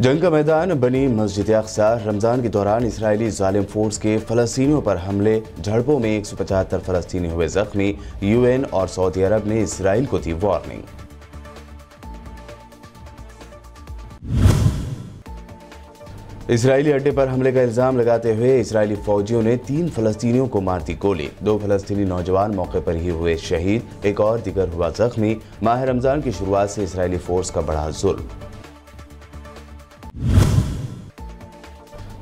जंग का मैदान बनी मस्जिद अक्सा। रमज़ान के दौरान इसराइली जालिम फोर्स के फ़लस्तीनियों पर हमले। झड़पों में एक सौ पचहत्तर फ़लस्तीनी हुए जख्मी। यूएन और सऊदी अरब ने इसराइल को दी वार्निंग। इसराइली अड्डे पर हमले का इल्ज़ाम लगाते हुए इसराइली फौजियों ने तीन फलस्तीनियों को मार दी गोली। दो फलस्तीनी नौजवान मौके पर ही हुए शहीद। एक और दिगर हुआ जख्मी। माह रमज़ान की शुरुआत से इसराइली फोर्स का बढ़ा जुल्म।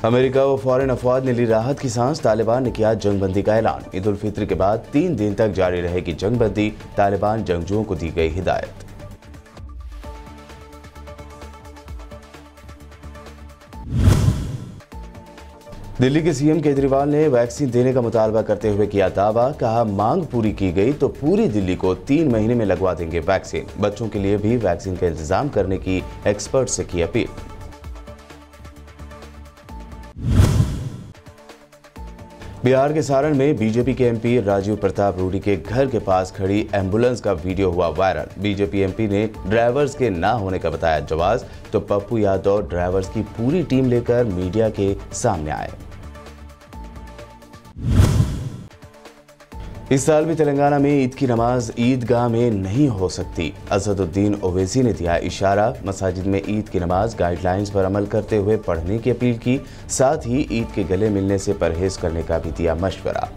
अमेरिका व फॉरेन अफवाज ने ली राहत की सांस, तालिबान ने किया जंगबंदी का ऐलान। ईद उल फित्र के बाद तीन दिन तक जारी रहेगी जंगबंदी, तालिबान जंगजुओं को दी गई हिदायत। दिल्ली के सीएम केजरीवाल ने वैक्सीन देने का मुतालबा करते हुए किया दावा, कहा मांग पूरी की गई तो पूरी दिल्ली को तीन महीने में लगवा देंगे वैक्सीन। बच्चों के लिए भी वैक्सीन का इंतज़ाम करने की एक्सपर्ट से की अपील। बिहार के सारण में बीजेपी के एमपी राजीव प्रताप रूडी के घर के पास खड़ी एंबुलेंस का वीडियो हुआ वायरल। बीजेपी एमपी ने ड्राइवर्स के ना होने का बताया जवाब तो पप्पू यादव ड्राइवर्स की पूरी टीम लेकर मीडिया के सामने आए। इस साल भी तेलंगाना में ईद की नमाज़ ईदगाह में नहीं हो सकती। असदुद्दीन ओवैसी ने दिया इशारा। मसाजिद में ईद की नमाज़ गाइडलाइंस पर अमल करते हुए पढ़ने की अपील की। साथ ही ईद के गले मिलने से परहेज करने का भी दिया मशवरा।